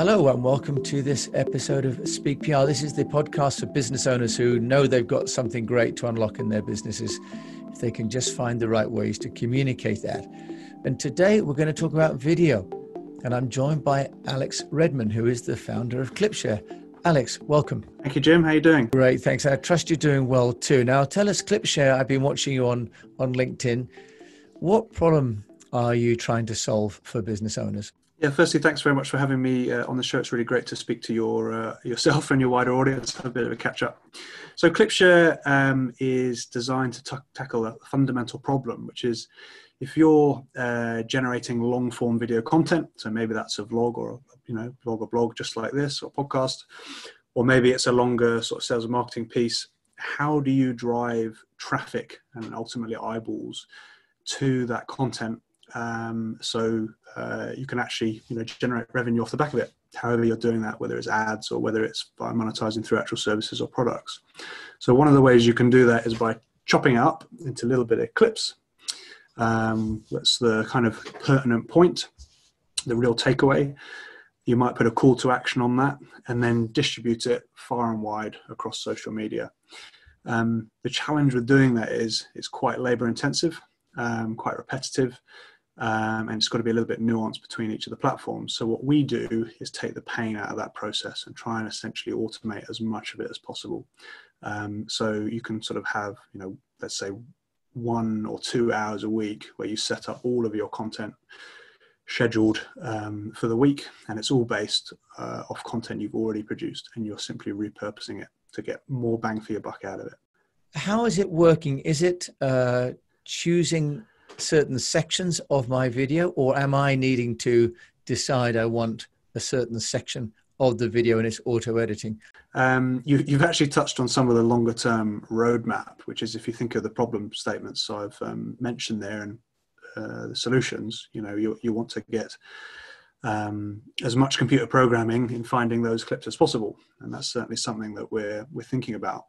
Hello, and welcome to this episode of Speak PR. This is the podcast for business owners who know they've got something great to unlock in their businesses if they can just find the right ways to communicate that. And today we're going to talk about video. And I'm joined by Alex Redman, who is the founder of Clipshare. Alex, welcome. Thank you, Jim. How are you doing? Great, thanks. I trust you're doing well too. Now, tell us, Clipshare. I've been watching you on on LinkedIn. What problem are you trying to solve for business owners? Yeah, firstly, thanks very much for having me uh, on the show. It's really great to speak to your uh, yourself and your wider audience. Have a bit of a catch up. So, Clipshare um, is designed to t- tackle a fundamental problem, which is if you're uh, generating long form video content. So maybe that's a vlog or you know vlog or blog just like this or podcast, or maybe it's a longer sort of sales and marketing piece. How do you drive traffic and ultimately eyeballs to that content um, so uh, you can actually you know generate revenue off the back of it however you're doing that whether it's ads or whether it's by monetizing through actual services or products. So one of the ways you can do that is by chopping up into little bit of clips. Um, that's the kind of pertinent point the real takeaway. You might put a call to action on that and then distribute it far and wide across social media. Um, the challenge with doing that is it's quite labor intensive um, quite repetitive um, and it's got to be a little bit nuanced between each of the platforms. So what we do is take the pain out of that process and try and essentially automate as much of it as possible. Um, so you can sort of have, you know, let's say one or two hours a week where you set up all of your content scheduled um, for the week, and it's all based uh, off content you've already produced, and you're simply repurposing it to get more bang for your buck out of it. How is it working? Is it uh, choosing certain sections of my video, or am I needing to decide I want a certain section of the video and it's auto editing? Um, you, have actually touched on some of the longer term roadmap, which is if you think of the problem statements I've um, mentioned there and uh, the solutions, you know, you, you want to get um, as much computer programming in finding those clips as possible. And that's certainly something that we're, we're thinking about.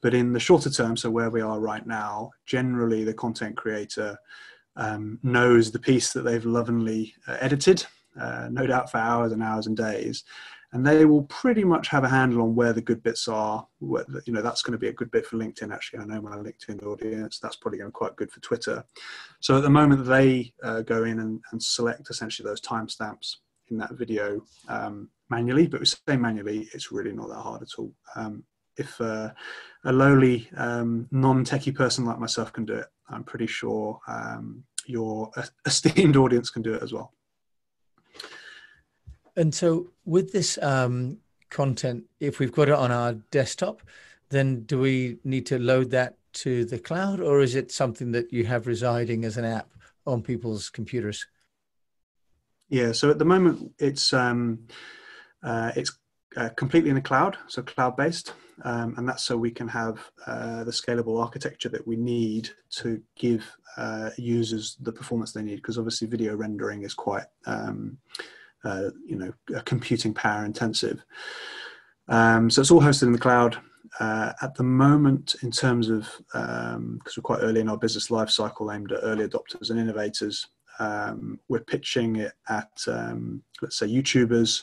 But in the shorter term, so where we are right now, generally the content creator um, knows the piece that they've lovingly uh, edited, uh, no doubt for hours and hours and days, and they will pretty much have a handle on where the good bits are. Whether, you know, that's going to be a good bit for LinkedIn. Actually, I know my LinkedIn audience. That's probably going to be quite good for Twitter. So at the moment, they uh, go in and, and, select essentially those timestamps in that video um, manually. But we say manually, it's really not that hard at all. Um, if uh, a lowly um, non-techie person like myself can do it, I'm pretty sure um, your esteemed audience can do it as well. And so, with this um, content, if we've got it on our desktop, then do we need to load that to the cloud, or is it something that you have residing as an app on people's computers? Yeah. So at the moment, it's um, uh, it's uh, completely in the cloud, so cloud based um, and that's so we can have uh, the scalable architecture that we need to give uh, users the performance they need. Because obviously, video rendering is quite, um, uh, you know, a computing power intensive. Um, so it's all hosted in the cloud. Uh, at the moment, in terms of because um, we're quite early in our business life cycle, aimed at early adopters and innovators, um, we're pitching it at um, let's say YouTubers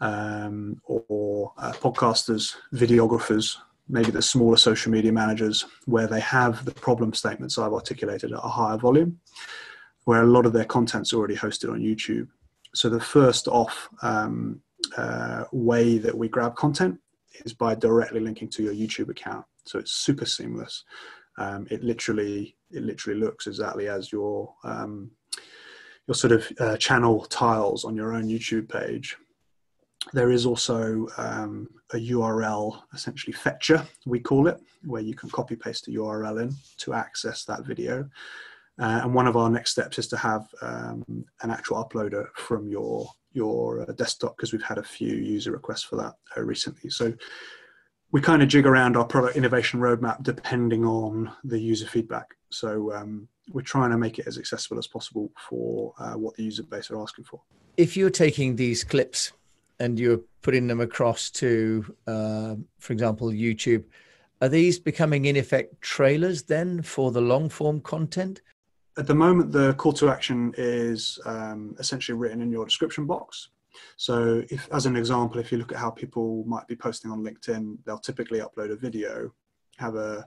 um, or uh, podcasters, videographers, maybe the smaller social media managers, where they have the problem statements I've articulated at a higher volume, where a lot of their content's already hosted on YouTube. So the first off um, uh, way that we grab content is by directly linking to your YouTube account. So it's super seamless. Um, it literally it literally looks exactly as your um, your sort of uh, channel tiles on your own YouTube page there is also um, a URL, essentially fetcher, we call it, where you can copy paste the URL in to access that video. Uh, and one of our next steps is to have um, an actual uploader from your your uh, desktop because we've had a few user requests for that uh, recently. So we kind of jig around our product innovation roadmap depending on the user feedback. So um, we're trying to make it as accessible as possible for uh, what the user base are asking for. If you're taking these clips and you're putting them across to, uh, for example, YouTube, are these becoming in effect trailers then for the long form content? At the moment, the call to action is um, essentially written in your description box. So, if as an example, if you look at how people might be posting on LinkedIn, they'll typically upload a video, have a,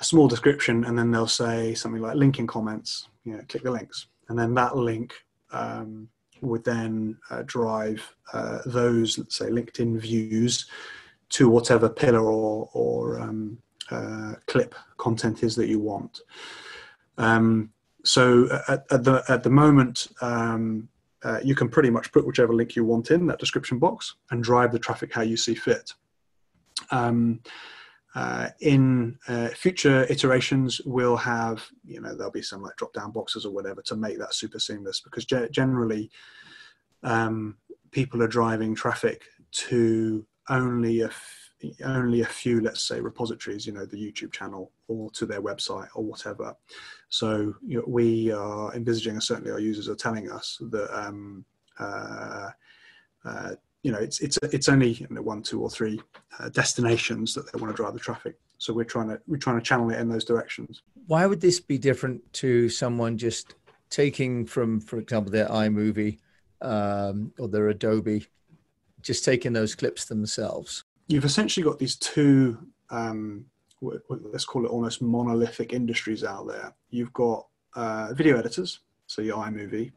a small description, and then they'll say something like "link in comments." You know, click the links, and then that link um, would then uh, drive uh, those, let's say, LinkedIn views to whatever pillar or, or um, uh, clip content is that you want. Um, so at, at, the at the moment, um, uh, you can pretty much put whichever link you want in that description box and drive the traffic how you see fit. Uh, in uh, future iterations, we'll have, you know, there'll be some like drop down boxes or whatever to make that super seamless because ge- generally um, people are driving traffic to only a, f- only a few, let's say, repositories, you know, the YouTube channel or to their website or whatever. So you know, we are envisaging, and certainly our users are telling us that um, uh, uh, you know, it's it's it's only you know, one, two, or three uh, destinations that they want to drive the traffic. So we're trying to we're trying to channel it in those directions. Why would this be different to someone just taking from, for example, their iMovie um, or their Adobe, just taking those clips themselves? You've essentially got these two, um, let's call it almost monolithic industries out there. You've got uh, video editors, so your iMovie,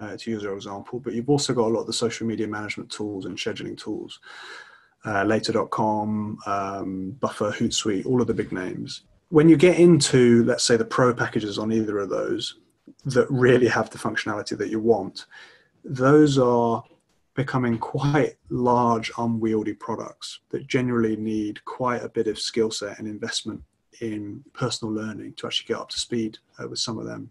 uh, to use your example, but you've also got a lot of the social media management tools and scheduling tools, uh, later.com, um, Buffer, Hootsuite, all of the big names. When you get into, let's say, the pro packages on either of those that really have the functionality that you want, those are becoming quite large, unwieldy products that generally need quite a bit of skill set and investment in personal learning to actually get up to speed uh, with some of them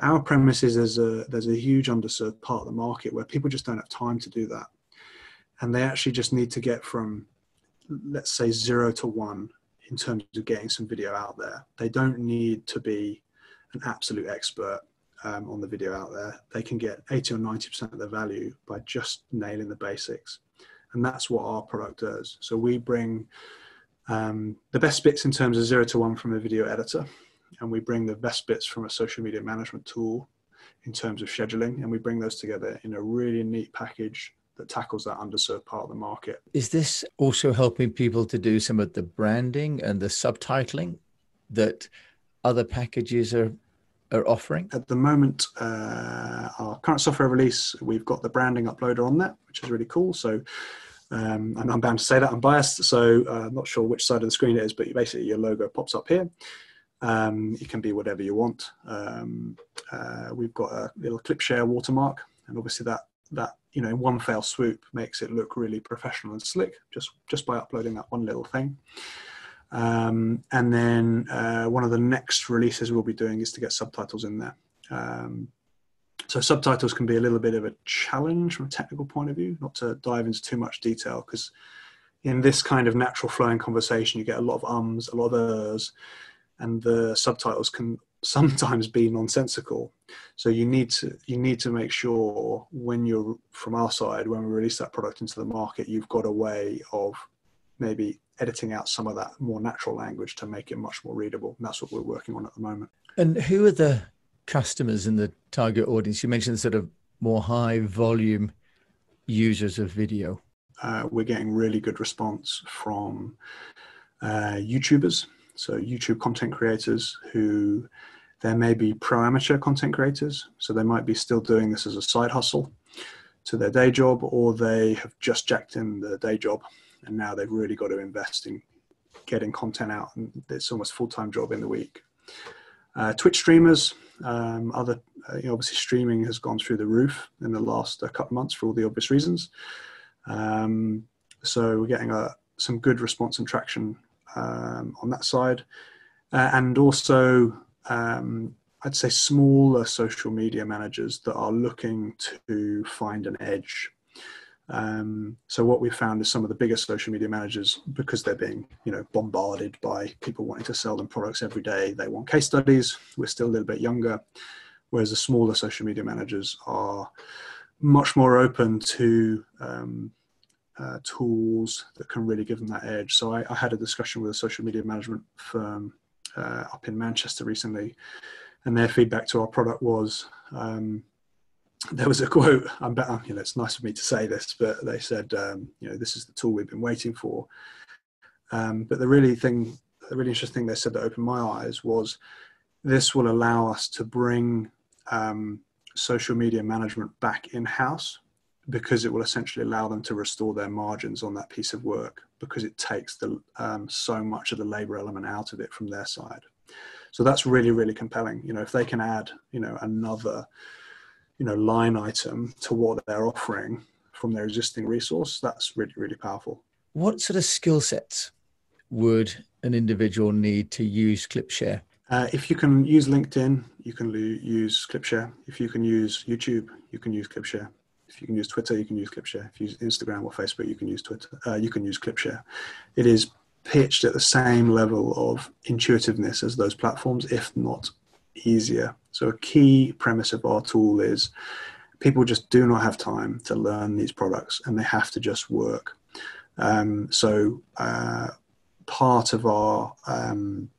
our premise is there's a there's a huge underserved part of the market where people just don't have time to do that. And they actually just need to get from let's say zero to one in terms of getting some video out there. They don't need to be an absolute expert um, on the video out there. They can get 80 or 90 percent of their value by just nailing the basics. And that's what our product does. So we bring um, the best bits in terms of zero to one from a video editor and we bring the best bits from a social media management tool in terms of scheduling, and we bring those together in a really neat package that tackles that underserved part of the market. Is this also helping people to do some of the branding and the subtitling that other packages are are offering? At the moment, uh, our current software release, we've got the branding uploader on that, which is really cool. So. Um, and I'm bound to say that I'm biased, so uh, I'm not sure which side of the screen it is, but basically your logo pops up here. Um, it can be whatever you want. Um, uh, we've got a little clip share watermark, and obviously that that you know one fell swoop makes it look really professional and slick just just by uploading that one little thing. Um, and then uh, one of the next releases we'll be doing is to get subtitles in there. Um, so subtitles can be a little bit of a challenge from a technical point of view, not to dive into too much detail because in this kind of natural flowing conversation you get a lot of ums, a lot of ers and the subtitles can sometimes be nonsensical. So you need to you need to make sure when you're from our side when we release that product into the market you've got a way of maybe editing out some of that more natural language to make it much more readable. And that's what we're working on at the moment. And who are the customers in the target audience? You mentioned sort of more high volume users of video. Uh, we're getting really good response from uh, youtubers so YouTube content creators who there may be pro amateur content creators, so they might be still doing this as a side hustle to their day job, or they have just jacked in the day job and now they've really got to invest in getting content out, and it's almost a full time job in the week. Uh, Twitch streamers, um, other uh, you know, obviously streaming has gone through the roof in the last uh, couple of months for all the obvious reasons. Um, so we're getting a, uh, some good response and traction um, on that side, uh, and also um, I'd say smaller social media managers that are looking to find an edge. Um, so what we found is some of the bigger social media managers, because they're being, you know, bombarded by people wanting to sell them products every day, they want case studies. We're still a little bit younger, whereas the smaller social media managers are much more open to um, uh, tools that can really give them that edge. So I, I, had a discussion with a social media management firm uh, up in Manchester recently, and their feedback to our product was um, there was a quote. I'm better, you know, it's nice of me to say this, but they said, um, you know, this is the tool we've been waiting for. Um, but the really thing, the really interesting thing they said that opened my eyes was this will allow us to bring um, social media management back in house because it will essentially allow them to restore their margins on that piece of work because it takes the um, so much of the labor element out of it from their side. So that's really really compelling. You know, if they can add you know another you know line item to what they're offering from their existing resource, that's really really powerful. What sort of skill sets would an individual need to use ClipShare? Uh, if you can use LinkedIn, you can use ClipShare. If you can use YouTube, you can use ClipShare. If you can use Twitter, you can use ClipShare. If you use Instagram or Facebook, you can use Twitter. Uh, you can use ClipShare. It is pitched at the same level of intuitiveness as those platforms, if not easier. So a key premise of our tool is people just do not have time to learn these products, and they have to just work. Um, so uh, part of our um,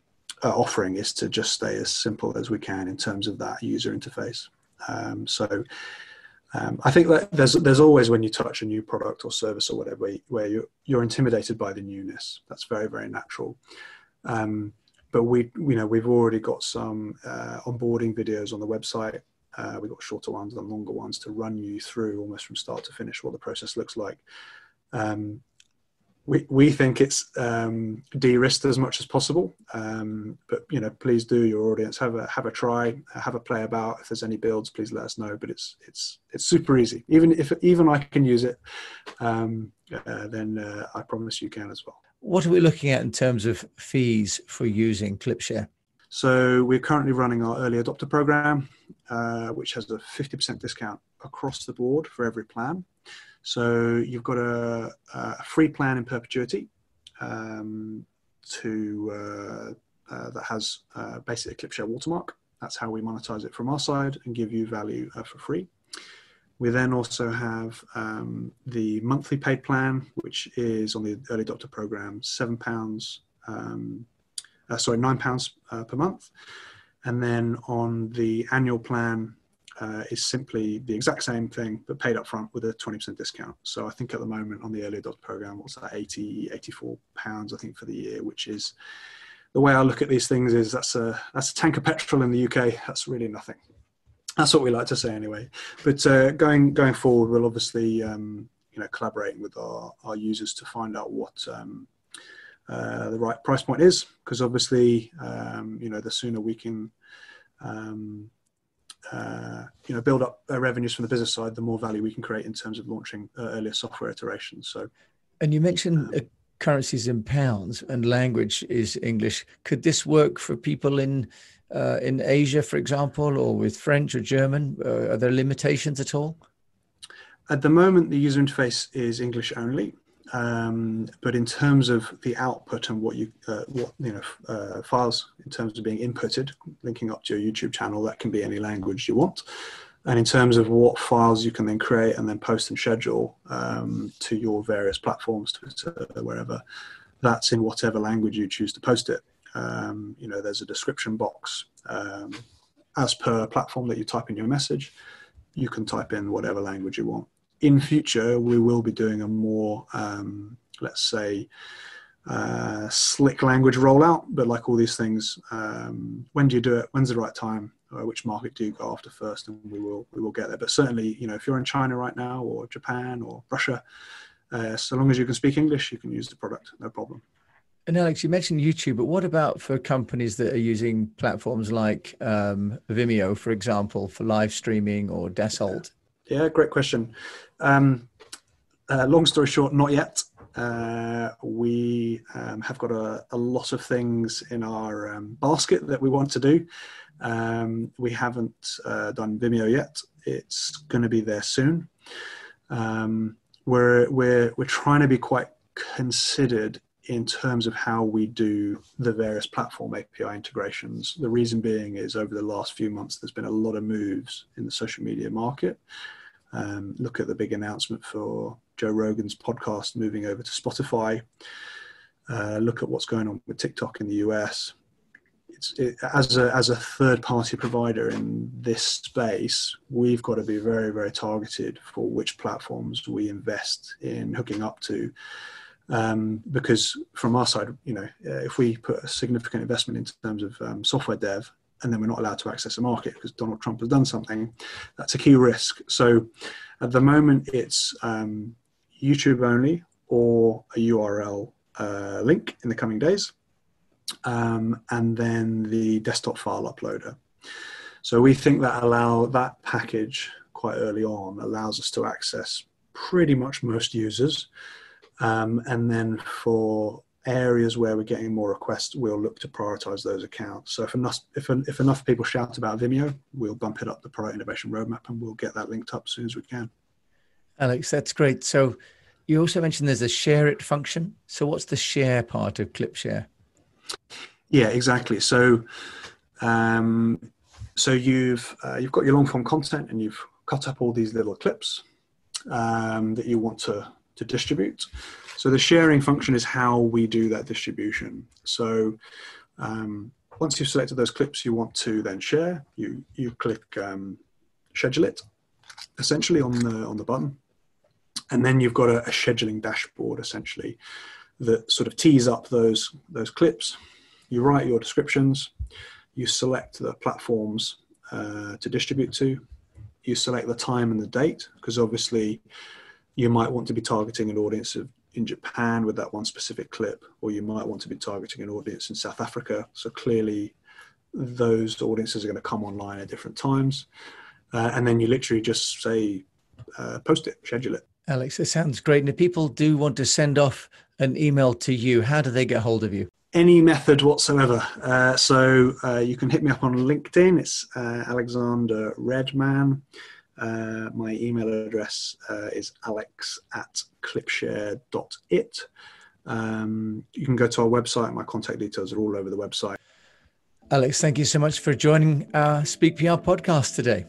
uh, offering is to just stay as simple as we can in terms of that user interface. Um, so um, I think that there's there's always when you touch a new product or service or whatever where you're you're intimidated by the newness. That's very very natural. Um, but we you know we've already got some uh, onboarding videos on the website. Uh, we've got shorter ones and longer ones to run you through almost from start to finish what the process looks like. Um, we, we think it's um, de-risked as much as possible. Um, but you know, please do your audience have a have a try, have a play about. If there's any builds, please let us know. But it's it's it's super easy. Even if even I can use it, um, uh, then uh, I promise you can as well. What are we looking at in terms of fees for using ClipShare? So we're currently running our early adopter program, uh, which has a 50% discount across the board for every plan. So you've got a, a free plan in perpetuity um, to uh, uh, that has uh, basically ClipShare watermark. That's how we monetize it from our side and give you value uh, for free. We then also have um, the monthly paid plan, which is on the early adopter program, seven pounds, um, uh, sorry, nine pounds uh, per month. And then on the annual plan, uh, is simply the exact same thing but paid up front with a 20% discount. So I think at the moment on the early adopter program, what's that, 80, 84 pounds, I think for the year, which is the way I look at these things is that's a, that's a tank of petrol in the UK. That's really nothing. That's what we like to say anyway. But uh, going, going forward, we'll obviously, um, you know, collaborating with our, our users to find out what, um, uh, the right price point is because obviously um, you know the sooner we can um, uh, you know build up uh, revenues from the business side, the more value we can create in terms of launching uh, earlier software iterations. So, and you mentioned um, currencies in pounds and language is English. Could this work for people in uh, in Asia, for example, or with French or German? Uh, are there limitations at all? At the moment, the user interface is English only. Um, but in terms of the output and what you uh, what you know uh, files in terms of being inputted, linking up to your YouTube channel, that can be any language you want. And in terms of what files you can then create and then post and schedule um, to your various platforms, Twitter, wherever, that's in whatever language you choose to post it. Um, you know, there's a description box um, as per platform that you type in your message. You can type in whatever language you want in future, we will be doing a more, um, let's say, uh, slick language rollout. But like all these things, um, when do you do it? When's the right time? Uh, which market do you go after first? And we will we will get there. But certainly, you know, if you're in China right now, or Japan, or Russia, uh, so long as you can speak English, you can use the product, no problem. And Alex, you mentioned YouTube, but what about for companies that are using platforms like um, Vimeo, for example, for live streaming or Dassault? Yeah, great question. Um, uh, long story short, not yet. Uh, we um, have got a, a, lot of things in our um, basket that we want to do. Um, we haven't uh, done Vimeo yet. It's going to be there soon. Um, we're, we're, we're trying to be quite considered in terms of how we do the various platform API integrations. The reason being is over the last few months, there's been a lot of moves in the social media market. Um, look at the big announcement for Joe Rogan's podcast moving over to Spotify. Uh, look at what's going on with TikTok in the US. it's it, as a as a third party provider in this space, we've got to be very very targeted for which platforms we invest in hooking up to. Um, because from our side, you know, if we put a significant investment in terms of um, software dev, and then we're not allowed to access the market because Donald Trump has done something, that's a key risk. So, at the moment, it's um, YouTube only or a URL uh, link in the coming days um, and then the desktop file uploader. So we think that allow that package quite early on allows us to access pretty much most users. Um, and then for areas where we're getting more requests, we'll look to prioritize those accounts. So if enough, if, if enough people shout about Vimeo, we'll bump it up the product innovation roadmap and we'll get that linked up as soon as we can. Alex, that's great. So you also mentioned there's a share it function. So what's the share part of ClipShare? Yeah, exactly. So, um, so you've uh, you've got your long form content, and you've cut up all these little clips um, that you want to to distribute. So the sharing function is how we do that distribution. So um, once you've selected those clips you want to then share, you you click um, schedule it, essentially on the on the button, and then you've got a, a scheduling dashboard essentially that sort of tees up those those clips. You write your descriptions. You select the platforms uh, to distribute to. You select the time and the date because obviously you might want to be targeting an audience of, in Japan with that one specific clip, or you might want to be targeting an audience in South Africa. So clearly, those audiences are going to come online at different times. Uh, and then you literally just say, uh, post it, schedule it. Alex, it sounds great. And if people do want to send off an email to you, how do they get hold of you? Any method whatsoever. Uh, so uh, you can hit me up on LinkedIn. It's uh, Alexander Redman. Uh, my email address uh, is alex at clipshare.it. Um, you can go to our website. My contact details are all over the website. Alex, thank you so much for joining our Speak PR podcast today.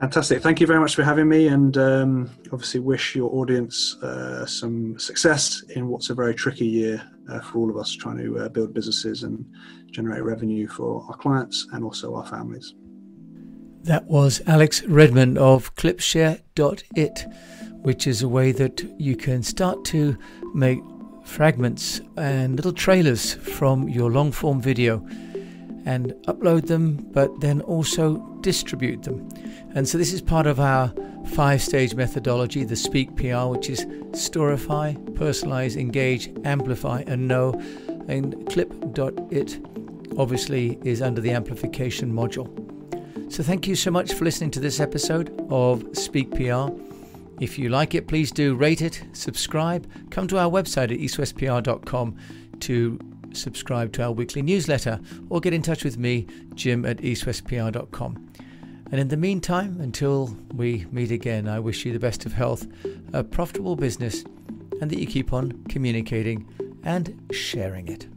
Fantastic. Thank you very much for having me, and um, obviously wish your audience uh, some success in what's a very tricky year uh, for all of us trying to uh, build businesses and generate revenue for our clients and also our families. That was Alex Redman of Clipshare.it, which is a way that you can start to make fragments and little trailers from your long form video and upload them, but then also distribute them. And so this is part of our five stage methodology, the Speak PR, which is storify, personalize, engage, amplify, and know. And clip.it obviously is under the amplification module. So thank you so much for listening to this episode of Speak PR. If you like it, please do rate it, subscribe, come to our website at eastwestpr.com to subscribe to our weekly newsletter or get in touch with me, jim at eastwestpr.com. And in the meantime, until we meet again, I wish you the best of health, a profitable business, and that you keep on communicating and sharing it.